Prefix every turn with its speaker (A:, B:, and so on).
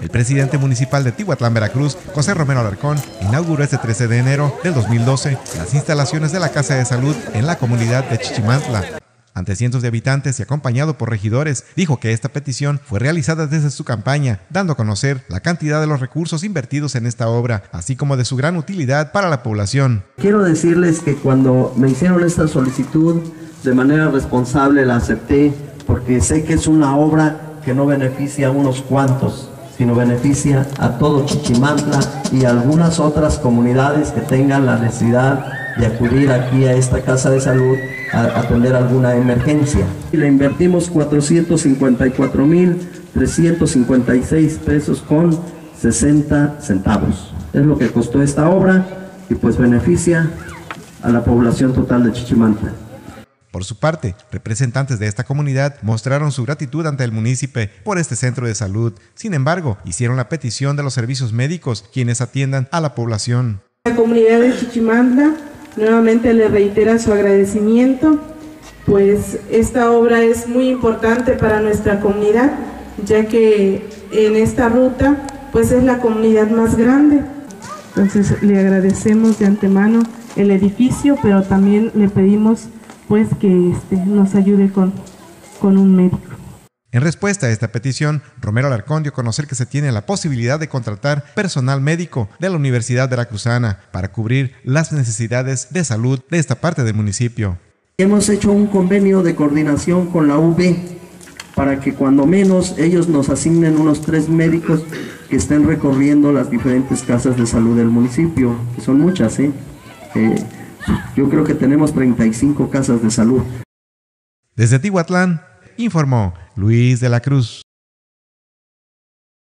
A: El presidente municipal de Tihuatlán, Veracruz, José Romero Alarcón, inauguró este 13 de enero del 2012 las instalaciones de la Casa de Salud en la comunidad de Chichimantla. Ante cientos de habitantes y acompañado por regidores, dijo que esta petición fue realizada desde su campaña, dando a conocer la cantidad de los recursos invertidos en esta obra, así como de su gran utilidad para la población.
B: Quiero decirles que cuando me hicieron esta solicitud, de manera responsable la acepté, porque sé que es una obra que no beneficia a unos cuantos, sino beneficia a todo Chichimantla y a algunas otras comunidades que tengan la necesidad de acudir aquí a esta casa de salud a atender alguna emergencia. Y le invertimos 454 mil 356 pesos con 60 centavos. Es lo que costó esta obra y pues beneficia a la población total de Chichimantla.
A: Por su parte, representantes de esta comunidad mostraron su gratitud ante el municipio por este centro de salud. Sin embargo, hicieron la petición de los servicios médicos quienes atiendan a la población.
C: La comunidad de Chichimantla nuevamente le reitera su agradecimiento, pues esta obra es muy importante para nuestra comunidad, ya que en esta ruta pues es la comunidad más grande. Entonces le agradecemos de antemano el edificio, pero también le pedimos pues que este, nos ayude con, con un médico.
A: En respuesta a esta petición, Romero Alarcón dio a conocer que se tiene la posibilidad de contratar personal médico de la Universidad Veracruzana para cubrir las necesidades de salud de esta parte del municipio.
B: Hemos hecho un convenio de coordinación con la UB para que cuando menos ellos nos asignen unos tres médicos que estén recorriendo las diferentes casas de salud del municipio, que son muchas, ¿eh? eh yo creo que tenemos 35 casas de salud.
A: Desde Tihuatlán, informó Luis de la Cruz.